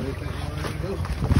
Okay,